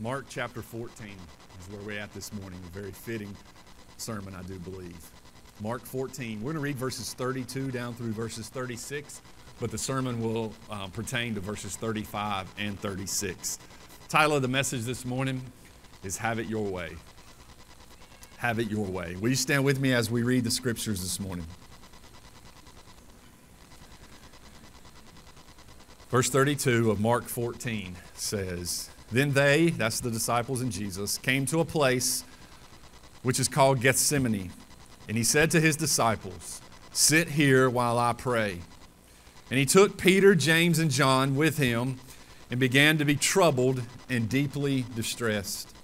Mark chapter 14 is where we're at this morning. A very fitting sermon, I do believe. Mark 14. We're going to read verses 32 down through verses 36, but the sermon will uh, pertain to verses 35 and 36. Title of the message this morning is Have It Your Way. Have It Your Way. Will you stand with me as we read the scriptures this morning? Verse 32 of Mark 14 says, Then they, that's the disciples and Jesus, came to a place which is called Gethsemane. And he said to his disciples, Sit here while I pray. And he took Peter, James, and John with him and began to be troubled and deeply distressed.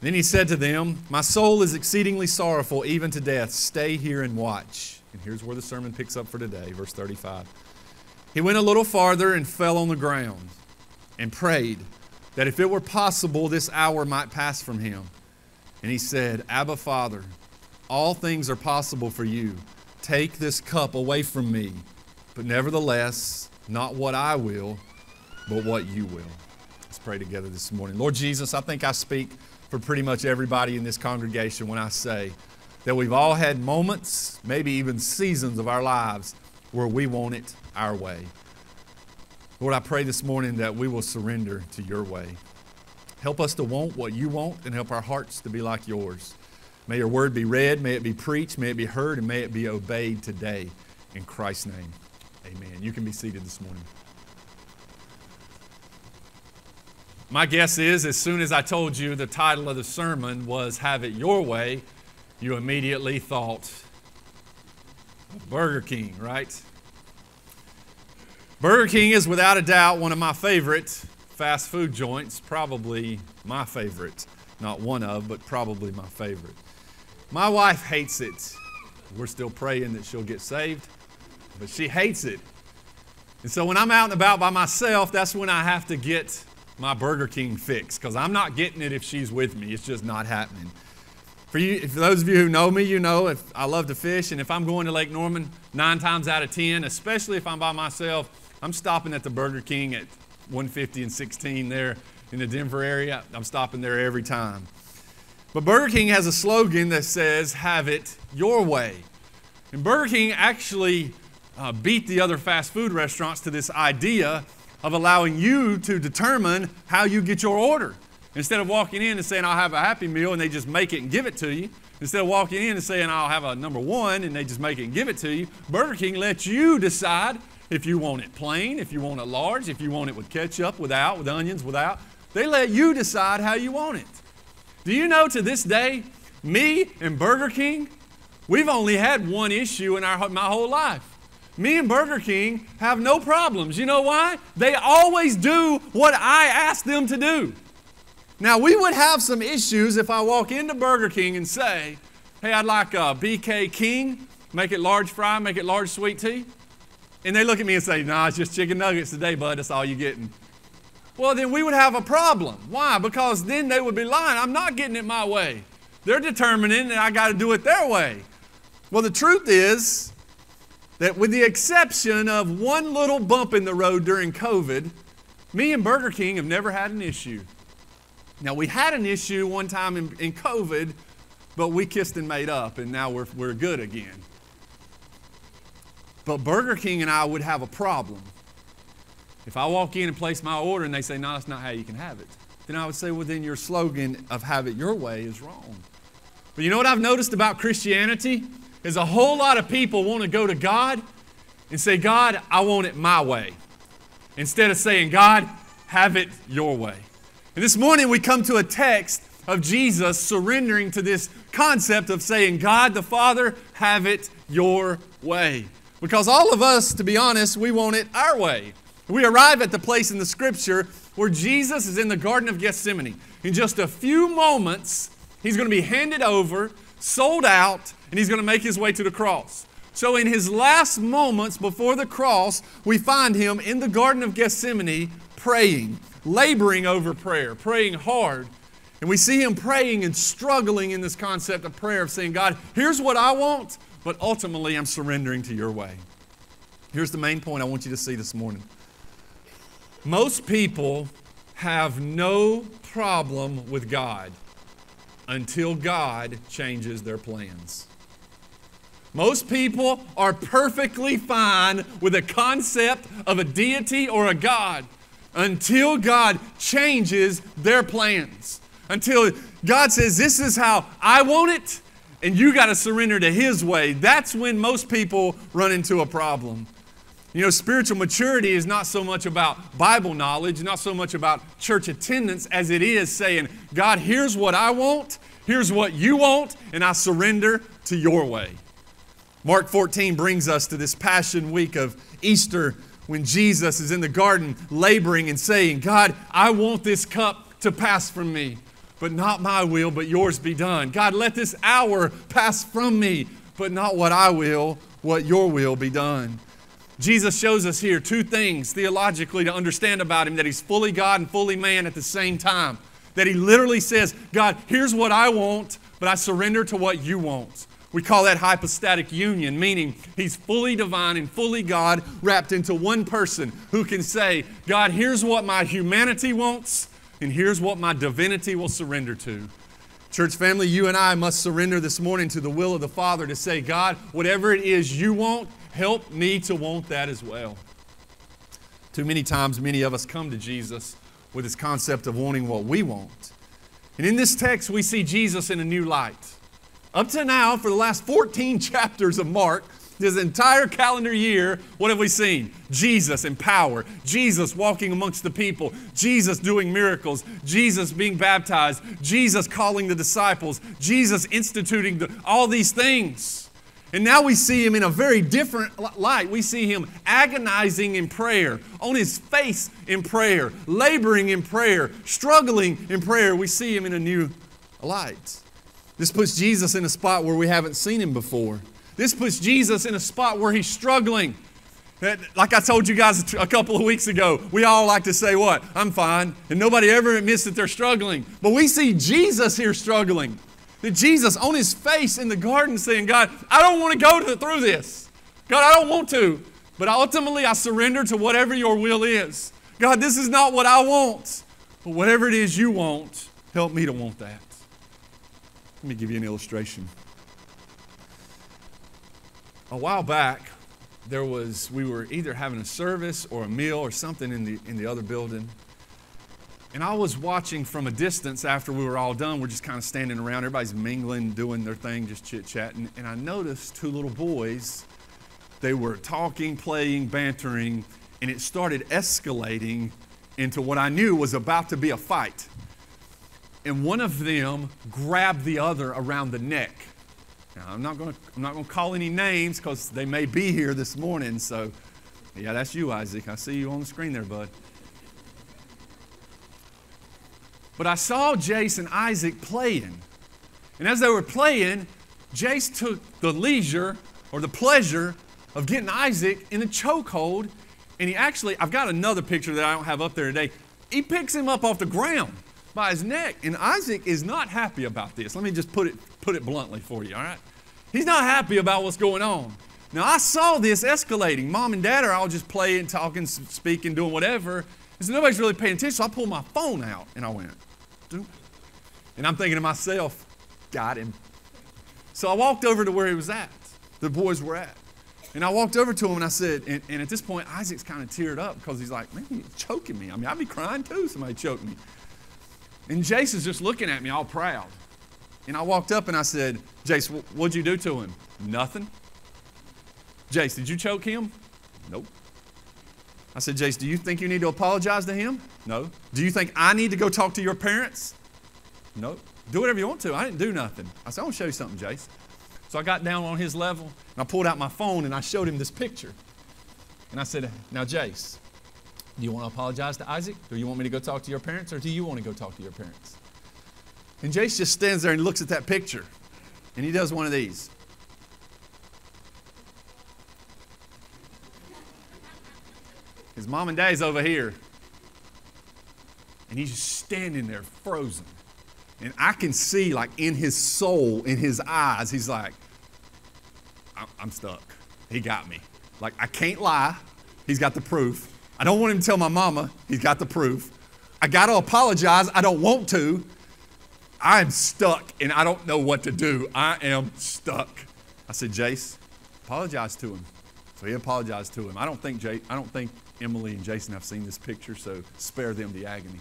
Then he said to them, My soul is exceedingly sorrowful, even to death. Stay here and watch. And here's where the sermon picks up for today, verse 35. He went a little farther and fell on the ground and prayed that if it were possible, this hour might pass from him. And he said, Abba, Father, all things are possible for you. Take this cup away from me, but nevertheless, not what I will, but what you will. Let's pray together this morning. Lord Jesus, I think I speak for pretty much everybody in this congregation when I say that we've all had moments, maybe even seasons of our lives where we want it our way. Lord, I pray this morning that we will surrender to your way. Help us to want what you want and help our hearts to be like yours. May your word be read, may it be preached, may it be heard, and may it be obeyed today. In Christ's name, amen. You can be seated this morning. My guess is as soon as I told you the title of the sermon was Have It Your Way, you immediately thought Burger King, right? Burger King is without a doubt one of my favorite fast food joints, probably my favorite. Not one of, but probably my favorite. My wife hates it. We're still praying that she'll get saved, but she hates it. And so when I'm out and about by myself, that's when I have to get my Burger King fix because I'm not getting it if she's with me. It's just not happening. For you, for those of you who know me, you know if I love to fish, and if I'm going to Lake Norman, nine times out of ten, especially if I'm by myself, I'm stopping at the Burger King at 150 and 16 there in the Denver area. I'm stopping there every time. But Burger King has a slogan that says, Have it your way. And Burger King actually uh, beat the other fast food restaurants to this idea of allowing you to determine how you get your order. Instead of walking in and saying, I'll have a Happy Meal, and they just make it and give it to you, instead of walking in and saying, I'll have a number one, and they just make it and give it to you, Burger King lets you decide if you want it plain, if you want it large, if you want it with ketchup, without, with onions, without. They let you decide how you want it. Do you know to this day, me and Burger King, we've only had one issue in our, my whole life. Me and Burger King have no problems. You know why? They always do what I ask them to do. Now, we would have some issues if I walk into Burger King and say, hey, I'd like a BK King, make it large fry, make it large sweet tea. And they look at me and say, nah, it's just chicken nuggets today, bud. That's all you're getting. Well, then we would have a problem. Why? Because then they would be lying. I'm not getting it my way. They're determining that I got to do it their way. Well, the truth is that, with the exception of one little bump in the road during COVID, me and Burger King have never had an issue. Now, we had an issue one time in, in COVID, but we kissed and made up, and now we're, we're good again. But Burger King and I would have a problem. If I walk in and place my order and they say, no, that's not how you can have it, then I would say, well, then your slogan of have it your way is wrong. But you know what I've noticed about Christianity? Is a whole lot of people want to go to God and say, God, I want it my way. Instead of saying, God, have it your way. And this morning we come to a text of Jesus surrendering to this concept of saying, God the Father, have it your way. Because all of us, to be honest, we want it our way. We arrive at the place in the scripture where Jesus is in the Garden of Gethsemane. In just a few moments, he's going to be handed over, sold out, and he's going to make his way to the cross. So, in his last moments before the cross, we find him in the Garden of Gethsemane praying, laboring over prayer, praying hard. And we see him praying and struggling in this concept of prayer, of saying, God, here's what I want but ultimately I'm surrendering to your way. Here's the main point I want you to see this morning. Most people have no problem with God until God changes their plans. Most people are perfectly fine with the concept of a deity or a God until God changes their plans. Until God says, This is how I want it, and you got to surrender to His way. That's when most people run into a problem. You know, spiritual maturity is not so much about Bible knowledge, not so much about church attendance, as it is saying, God, here's what I want, here's what you want, and I surrender to your way. Mark 14 brings us to this Passion Week of Easter when Jesus is in the garden laboring and saying, God, I want this cup to pass from me, but not my will, but yours be done. God, let this hour pass from me, but not what I will, what your will be done. Jesus shows us here two things theologically to understand about him that he's fully God and fully man at the same time. That he literally says, God, here's what I want, but I surrender to what you want. We call that hypostatic union, meaning he's fully divine and fully God wrapped into one person who can say, God, here's what my humanity wants, and here's what my divinity will surrender to. Church family, you and I must surrender this morning to the will of the Father to say, God, whatever it is you want, help me to want that as well. Too many times, many of us come to Jesus with this concept of wanting what we want. And in this text, we see Jesus in a new light. Up to now, for the last 14 chapters of Mark, this entire calendar year, what have we seen? Jesus in power, Jesus walking amongst the people, Jesus doing miracles, Jesus being baptized, Jesus calling the disciples, Jesus instituting the, all these things. And now we see him in a very different light. We see him agonizing in prayer, on his face in prayer, laboring in prayer, struggling in prayer. We see him in a new light. This puts Jesus in a spot where we haven't seen him before. This puts Jesus in a spot where he's struggling. Like I told you guys a couple of weeks ago, we all like to say, What? I'm fine. And nobody ever admits that they're struggling. But we see Jesus here struggling that Jesus on his face in the garden saying, God, I don't want to go through this. God, I don't want to. But ultimately, I surrender to whatever your will is. God, this is not what I want. But whatever it is you want, help me to want that. Let me give you an illustration. A while back, there was we were either having a service or a meal or something in the in the other building and I was watching from a distance after we were all done. We're just kind of standing around, everybody's mingling, doing their thing, just chit chatting. And I noticed two little boys. They were talking, playing, bantering, and it started escalating into what I knew was about to be a fight. And one of them grabbed the other around the neck. Now, I'm not going to call any names because they may be here this morning. So, yeah, that's you, Isaac. I see you on the screen there, bud. But I saw Jace and Isaac playing. And as they were playing, Jace took the leisure or the pleasure of getting Isaac in a chokehold. And he actually, I've got another picture that I don't have up there today. He picks him up off the ground by his neck. And Isaac is not happy about this. Let me just put it, put it bluntly for you, all right? He's not happy about what's going on. Now, I saw this escalating. Mom and dad are all just playing, talking, speaking, doing whatever. And so nobody's really paying attention. So I pulled my phone out and I went, Doop. and I'm thinking to myself, got him. So I walked over to where he was at, the boys were at. And I walked over to him and I said, and, and at this point, Isaac's kind of teared up because he's like, man, he's choking me. I mean, I'd be crying too, somebody choked me. And Jace's just looking at me all proud. And I walked up and I said, Jace, what'd you do to him? Nothing. Jace, did you choke him? Nope. I said, Jace, do you think you need to apologize to him? No. Do you think I need to go talk to your parents? No. Do whatever you want to. I didn't do nothing. I said, I want to show you something, Jace. So I got down on his level and I pulled out my phone and I showed him this picture. And I said, Now, Jace, do you want to apologize to Isaac? Do you want me to go talk to your parents or do you want to go talk to your parents? And Jace just stands there and looks at that picture and he does one of these. His mom and dad's over here. And he's just standing there frozen. And I can see, like, in his soul, in his eyes, he's like, I'm stuck. He got me. Like, I can't lie. He's got the proof. I don't want him to tell my mama. He's got the proof. I got to apologize. I don't want to. I'm stuck and I don't know what to do. I am stuck. I said, Jace, apologize to him. So he apologized to him. I don't think Jay, I don't think Emily and Jason have seen this picture, so spare them the agony.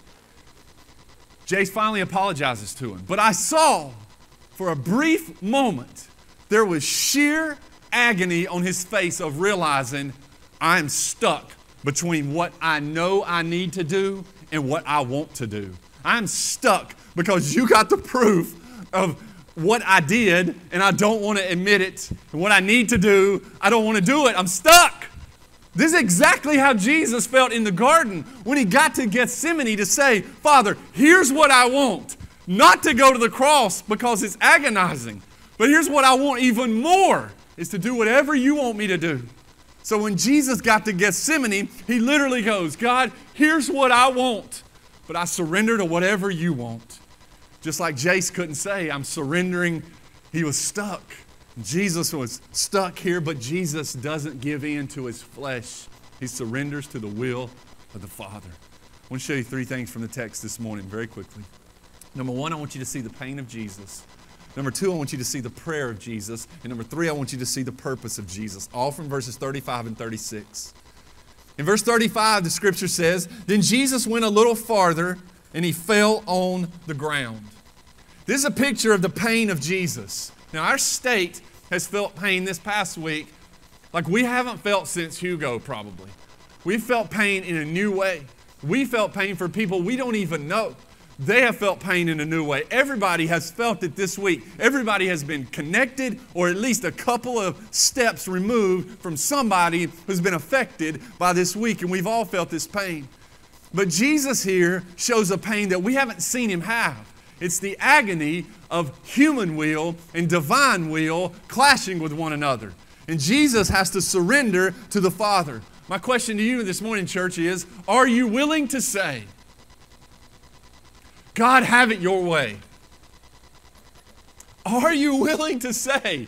Jace finally apologizes to him. But I saw for a brief moment there was sheer agony on his face of realizing I'm stuck between what I know I need to do and what I want to do. I'm stuck because you got the proof of what I did and I don't want to admit it. And what I need to do, I don't want to do it. I'm stuck. This is exactly how Jesus felt in the garden when he got to Gethsemane to say, Father, here's what I want. Not to go to the cross because it's agonizing, but here's what I want even more is to do whatever you want me to do. So when Jesus got to Gethsemane, he literally goes, God, here's what I want, but I surrender to whatever you want. Just like Jace couldn't say, I'm surrendering, he was stuck. Jesus was stuck here, but Jesus doesn't give in to his flesh. He surrenders to the will of the Father. I want to show you three things from the text this morning very quickly. Number one, I want you to see the pain of Jesus. Number two, I want you to see the prayer of Jesus. And number three, I want you to see the purpose of Jesus, all from verses 35 and 36. In verse 35, the scripture says, Then Jesus went a little farther and he fell on the ground. This is a picture of the pain of Jesus. Now, our state has felt pain this past week like we haven't felt since Hugo, probably. We felt pain in a new way. We felt pain for people we don't even know. They have felt pain in a new way. Everybody has felt it this week. Everybody has been connected or at least a couple of steps removed from somebody who's been affected by this week, and we've all felt this pain. But Jesus here shows a pain that we haven't seen him have. It's the agony of human will and divine will clashing with one another. And Jesus has to surrender to the Father. My question to you this morning, church, is Are you willing to say, God, have it your way? Are you willing to say,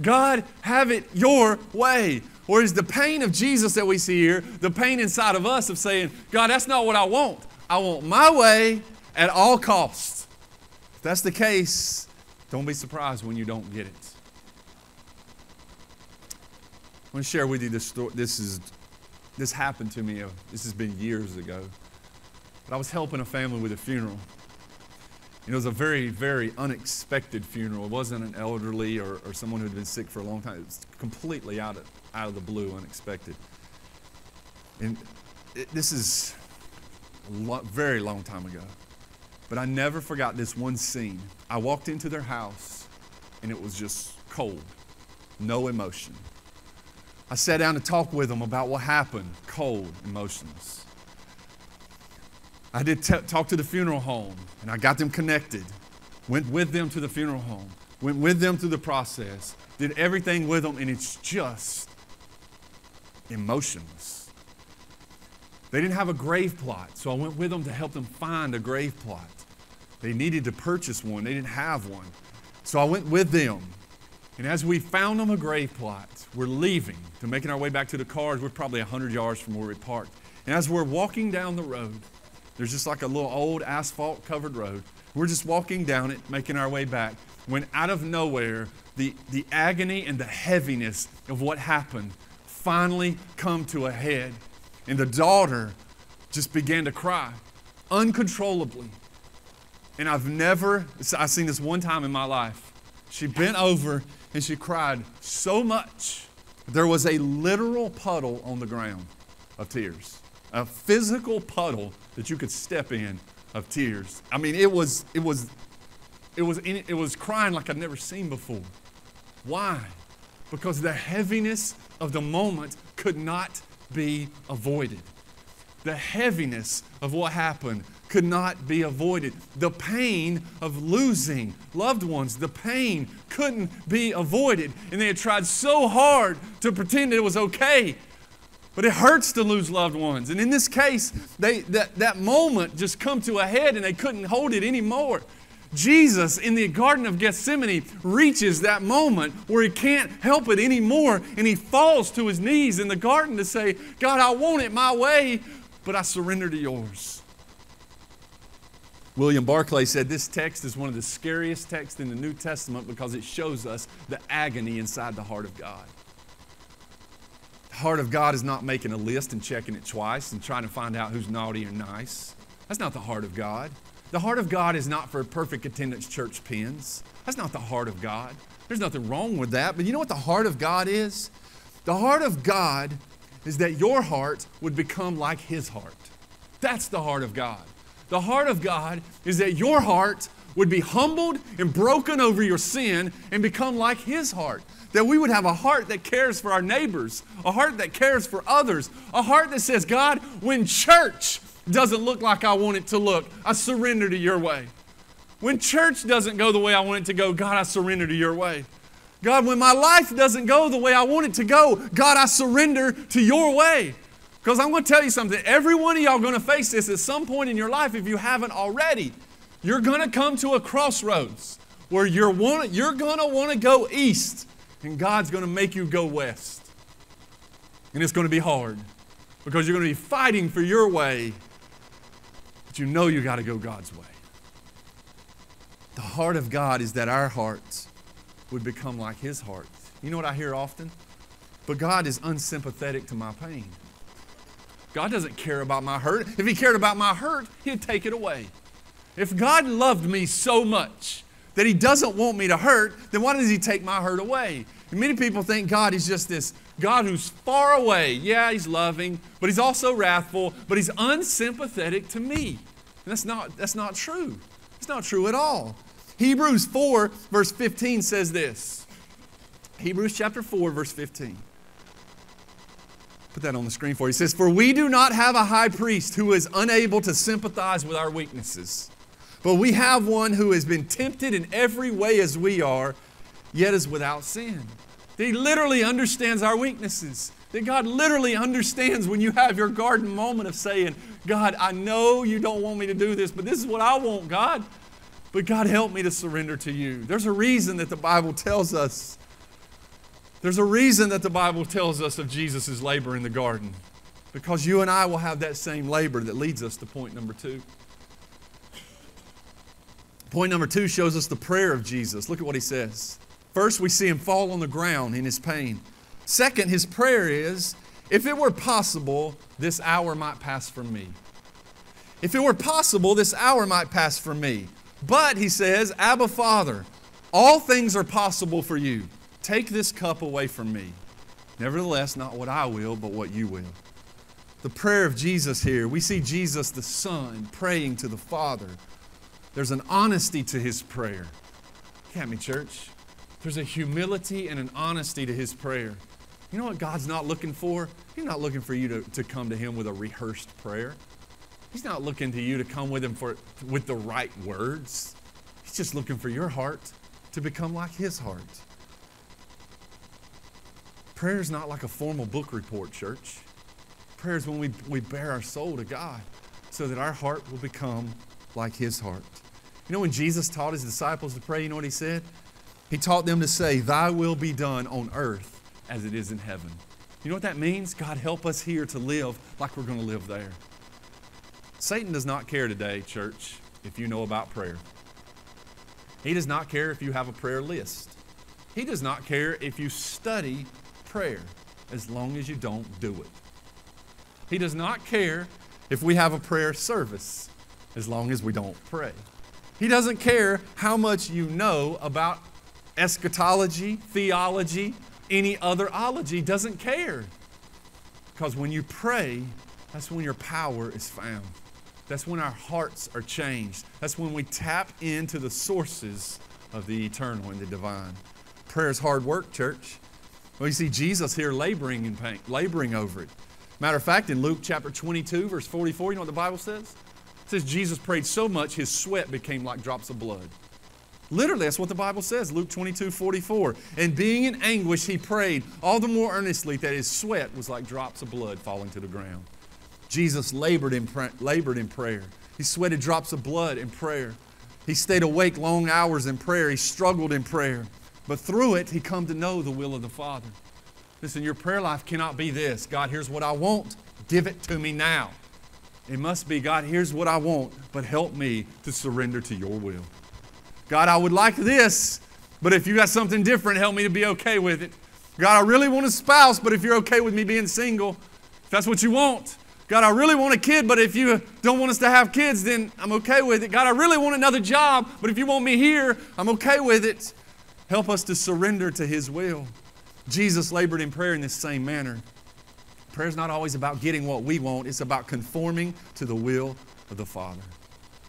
God, have it your way? Or is the pain of Jesus that we see here the pain inside of us of saying, God, that's not what I want. I want my way at all costs. If that's the case, don't be surprised when you don't get it. I want to share with you this story. This is this happened to me. Uh, this has been years ago. But I was helping a family with a funeral. It was a very, very unexpected funeral. It wasn't an elderly or, or someone who had been sick for a long time. It was completely out of, out of the blue, unexpected. And it, this is a lo- very long time ago. But I never forgot this one scene. I walked into their house and it was just cold, no emotion. I sat down to talk with them about what happened, cold, emotionless. I did t- talk to the funeral home and I got them connected. Went with them to the funeral home, went with them through the process, did everything with them, and it's just emotionless. They didn't have a grave plot, so I went with them to help them find a grave plot. They needed to purchase one, they didn't have one. So I went with them. And as we found them a grave plot, we're leaving to making our way back to the cars. We're probably 100 yards from where we parked. And as we're walking down the road, there's just like a little old asphalt covered road. We're just walking down it, making our way back, when out of nowhere, the, the agony and the heaviness of what happened finally come to a head. And the daughter just began to cry uncontrollably. And I've never, I've seen this one time in my life. She bent over and she cried so much. There was a literal puddle on the ground of tears, a physical puddle that you could step in of tears. I mean, it was, it was, it was, it was crying like I'd never seen before. Why? Because the heaviness of the moment could not be avoided. The heaviness of what happened could not be avoided. The pain of losing loved ones, the pain couldn't be avoided. And they had tried so hard to pretend it was okay. But it hurts to lose loved ones. And in this case, they, that, that moment just come to a head and they couldn't hold it anymore. Jesus in the Garden of Gethsemane reaches that moment where he can't help it anymore and he falls to his knees in the garden to say, God, I want it my way, but I surrender to yours. William Barclay said this text is one of the scariest texts in the New Testament because it shows us the agony inside the heart of God. The heart of God is not making a list and checking it twice and trying to find out who's naughty or nice. That's not the heart of God. The heart of God is not for perfect attendance church pins. That's not the heart of God. There's nothing wrong with that. But you know what the heart of God is? The heart of God is that your heart would become like His heart. That's the heart of God. The heart of God is that your heart would be humbled and broken over your sin and become like His heart. That we would have a heart that cares for our neighbors, a heart that cares for others, a heart that says, God, when church doesn't look like I want it to look, I surrender to your way. When church doesn't go the way I want it to go, God, I surrender to your way. God, when my life doesn't go the way I want it to go, God, I surrender to your way. Because I'm going to tell you something. Every one of y'all going to face this at some point in your life if you haven't already. You're going to come to a crossroads where you're, you're going to want to go east and God's going to make you go west. And it's going to be hard because you're going to be fighting for your way, but you know you got to go God's way. The heart of God is that our hearts would become like His heart. You know what I hear often? But God is unsympathetic to my pain. God doesn't care about my hurt. If He cared about my hurt, He'd take it away. If God loved me so much that He doesn't want me to hurt, then why does He take my hurt away? And many people think God is just this God who's far away. Yeah, He's loving, but He's also wrathful, but He's unsympathetic to me. And that's not, that's not true. It's not true at all. Hebrews 4, verse 15 says this. Hebrews chapter 4, verse 15. Put that on the screen for you. It says, For we do not have a high priest who is unable to sympathize with our weaknesses, but we have one who has been tempted in every way as we are, yet is without sin. He literally understands our weaknesses. That God literally understands when you have your garden moment of saying, God, I know you don't want me to do this, but this is what I want, God. But God, help me to surrender to you. There's a reason that the Bible tells us there's a reason that the Bible tells us of Jesus' labor in the garden. Because you and I will have that same labor that leads us to point number two. Point number two shows us the prayer of Jesus. Look at what he says. First, we see him fall on the ground in his pain. Second, his prayer is if it were possible, this hour might pass from me. If it were possible, this hour might pass from me. But, he says, Abba Father, all things are possible for you. Take this cup away from me. Nevertheless, not what I will, but what you will. The prayer of Jesus here, we see Jesus the Son praying to the Father. There's an honesty to his prayer. At me, church. There's a humility and an honesty to his prayer. You know what God's not looking for? He's not looking for you to, to come to him with a rehearsed prayer. He's not looking to you to come with him for, with the right words. He's just looking for your heart to become like his heart. Prayer is not like a formal book report, church. Prayer is when we, we bear our soul to God so that our heart will become like His heart. You know, when Jesus taught His disciples to pray, you know what He said? He taught them to say, Thy will be done on earth as it is in heaven. You know what that means? God, help us here to live like we're going to live there. Satan does not care today, church, if you know about prayer. He does not care if you have a prayer list. He does not care if you study prayer as long as you don't do it. He does not care if we have a prayer service as long as we don't pray. He doesn't care how much you know about eschatology, theology, any other ology, doesn't care. Because when you pray, that's when your power is found. That's when our hearts are changed. That's when we tap into the sources of the eternal and the divine. Prayer is hard work, church. Well, you see Jesus here laboring in pain, laboring over it. Matter of fact, in Luke chapter 22, verse 44, you know what the Bible says? Says Jesus prayed so much his sweat became like drops of blood. Literally, that's what the Bible says, Luke 22, 44. And being in anguish, he prayed all the more earnestly that his sweat was like drops of blood falling to the ground. Jesus labored in, labored in prayer. He sweated drops of blood in prayer. He stayed awake long hours in prayer. He struggled in prayer. But through it, he come to know the will of the Father. Listen, your prayer life cannot be this God, here's what I want. Give it to me now. It must be, God, here's what I want, but help me to surrender to your will. God, I would like this, but if you got something different, help me to be okay with it. God, I really want a spouse, but if you're okay with me being single, if that's what you want. God, I really want a kid, but if you don't want us to have kids, then I'm okay with it. God, I really want another job, but if you want me here, I'm okay with it. Help us to surrender to His will. Jesus labored in prayer in this same manner. Prayer is not always about getting what we want, it's about conforming to the will of the Father.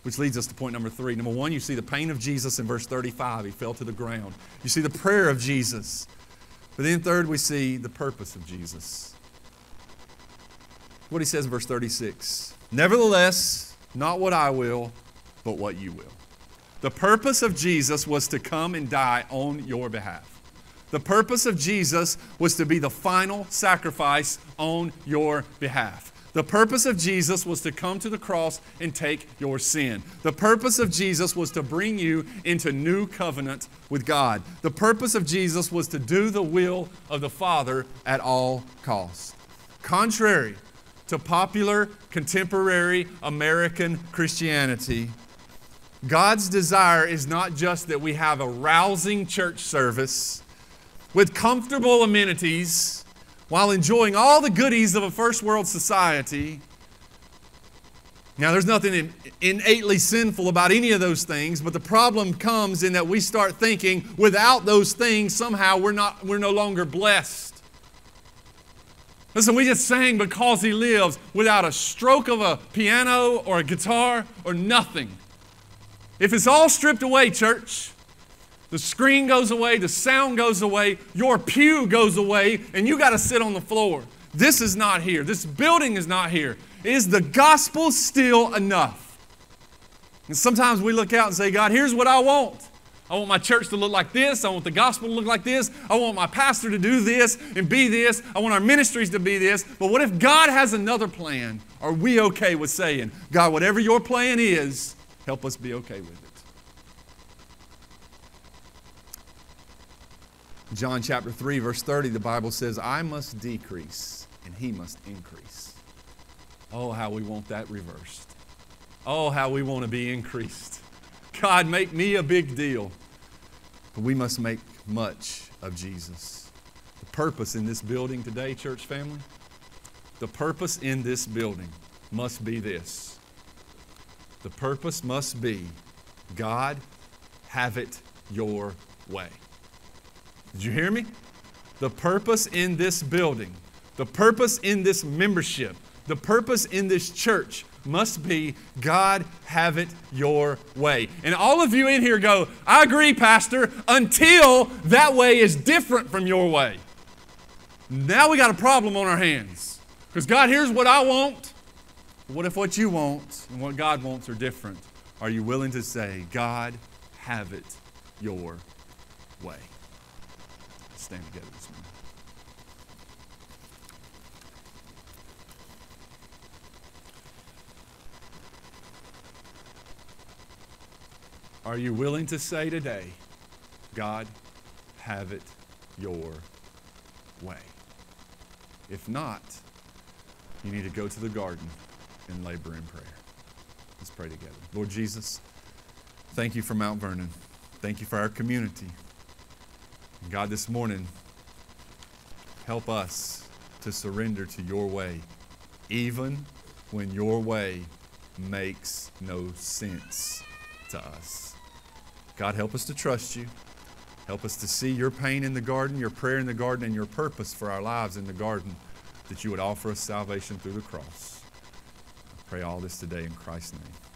Which leads us to point number three. Number one, you see the pain of Jesus in verse 35. He fell to the ground. You see the prayer of Jesus. But then, third, we see the purpose of Jesus. What he says in verse 36 Nevertheless, not what I will, but what you will. The purpose of Jesus was to come and die on your behalf. The purpose of Jesus was to be the final sacrifice on your behalf. The purpose of Jesus was to come to the cross and take your sin. The purpose of Jesus was to bring you into new covenant with God. The purpose of Jesus was to do the will of the Father at all costs. Contrary to popular contemporary American Christianity, God's desire is not just that we have a rousing church service with comfortable amenities while enjoying all the goodies of a first world society. Now, there's nothing innately sinful about any of those things, but the problem comes in that we start thinking without those things, somehow we're, not, we're no longer blessed. Listen, we just sang because He lives without a stroke of a piano or a guitar or nothing. If it's all stripped away, church, the screen goes away, the sound goes away, your pew goes away, and you got to sit on the floor. This is not here. This building is not here. Is the gospel still enough? And sometimes we look out and say, God, here's what I want. I want my church to look like this. I want the gospel to look like this. I want my pastor to do this and be this. I want our ministries to be this. But what if God has another plan? Are we okay with saying, God, whatever your plan is, help us be okay with it? John chapter 3, verse 30, the Bible says, I must decrease and he must increase. Oh, how we want that reversed. Oh, how we want to be increased. God, make me a big deal. But we must make much of Jesus. The purpose in this building today, church family, the purpose in this building must be this. The purpose must be God, have it your way. Did you hear me? The purpose in this building, the purpose in this membership, the purpose in this church must be God, have it your way. And all of you in here go, I agree, Pastor, until that way is different from your way. Now we got a problem on our hands. Because God, here's what I want. What if what you want and what God wants are different? Are you willing to say, God, have it your way? Stand together this morning. Are you willing to say today, God, have it your way? If not, you need to go to the garden and labor in prayer. Let's pray together. Lord Jesus, thank you for Mount Vernon. Thank you for our community. God, this morning, help us to surrender to your way, even when your way makes no sense to us. God, help us to trust you. Help us to see your pain in the garden, your prayer in the garden, and your purpose for our lives in the garden, that you would offer us salvation through the cross. I pray all this today in Christ's name.